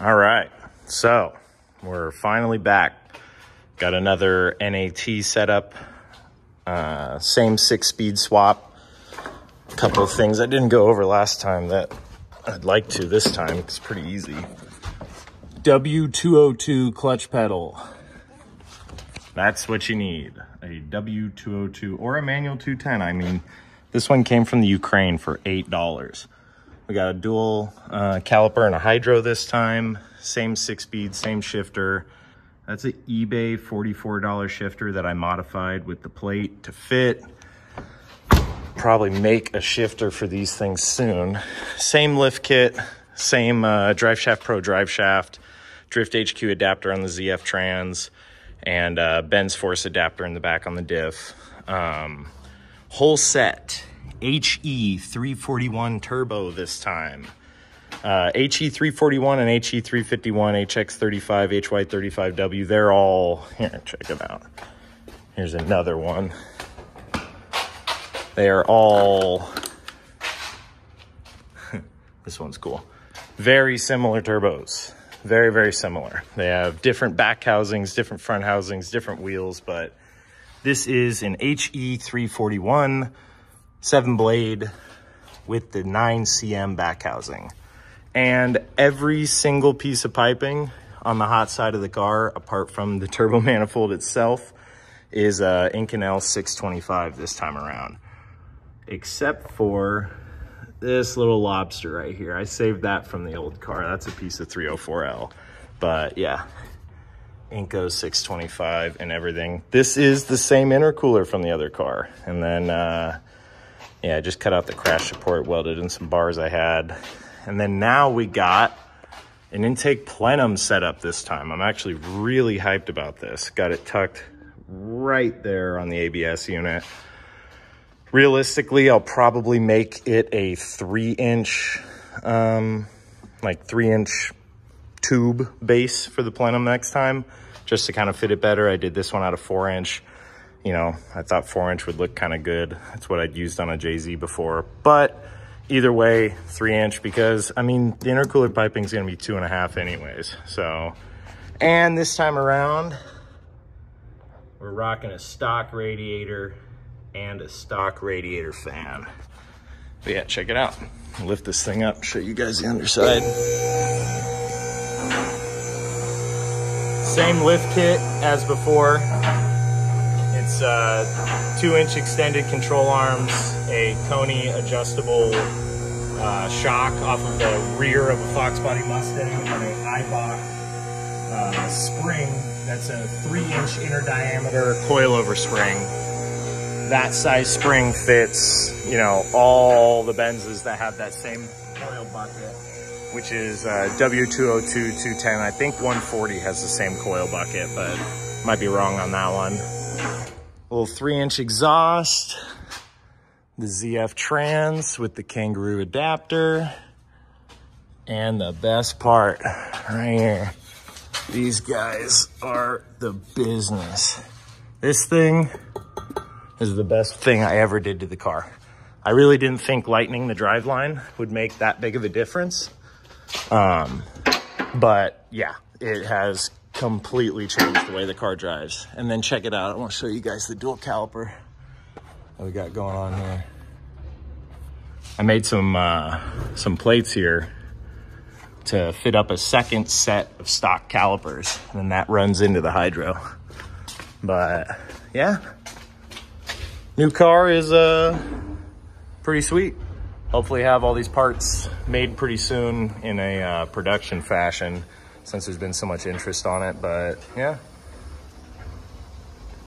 All right, so we're finally back. Got another NAT setup, uh, same six speed swap. A couple of things I didn't go over last time that I'd like to this time. It's pretty easy. W202 clutch pedal. That's what you need. A W202 or a manual 210. I mean, this one came from the Ukraine for $8. We got a dual uh, caliper and a hydro this time. Same six speed, same shifter. That's an eBay $44 shifter that I modified with the plate to fit. Probably make a shifter for these things soon. Same lift kit, same uh, Drive Shaft Pro drive shaft, Drift HQ adapter on the ZF Trans, and uh, Benz Force adapter in the back on the diff. Um, whole set HE341 turbo this time. Uh, HE341 and HE351, HX35, HY35W, they're all, here, check them out. Here's another one. They are all, this one's cool. Very similar turbos. Very, very similar. They have different back housings, different front housings, different wheels, but this is an HE341 seven blade with the 9cm back housing. And every single piece of piping on the hot side of the car, apart from the turbo manifold itself, is a Inconel 625 this time around. Except for this little lobster right here. I saved that from the old car. That's a piece of 304L. But yeah, Inco 625 and everything. This is the same intercooler from the other car. And then uh, yeah, I just cut out the crash support, welded in some bars I had. And then now we got an intake plenum set up this time. I'm actually really hyped about this. Got it tucked right there on the ABS unit. Realistically, I'll probably make it a three inch, um, like three inch tube base for the plenum next time, just to kind of fit it better. I did this one out of four inch you know, I thought four inch would look kind of good. That's what I'd used on a JZ before. But either way, three inch because I mean, the intercooler piping is going to be two and a half anyways. So, and this time around, we're rocking a stock radiator and a stock radiator fan. But yeah, check it out. Lift this thing up, show you guys the underside. Same lift kit as before. Uh, two inch extended control arms, a Koni adjustable uh, shock off of the rear of a Fox Body Mustang, and an Eibach uh, spring that's a three inch inner diameter coilover spring. That size spring fits, you know, all the Benzes that have that same coil bucket, which is uh, W202 210. I think 140 has the same coil bucket, but might be wrong on that one little three inch exhaust, the ZF Trans with the kangaroo adapter, and the best part right here. These guys are the business. This thing is the best thing I ever did to the car. I really didn't think lightening the driveline would make that big of a difference. Um, but yeah, it has completely changed the way the car drives. And then check it out. I want to show you guys the dual caliper that we got going on here. I made some uh, some plates here to fit up a second set of stock calipers, and then that runs into the hydro. But yeah, new car is uh, pretty sweet. Hopefully have all these parts made pretty soon in a uh, production fashion since there's been so much interest on it. But yeah,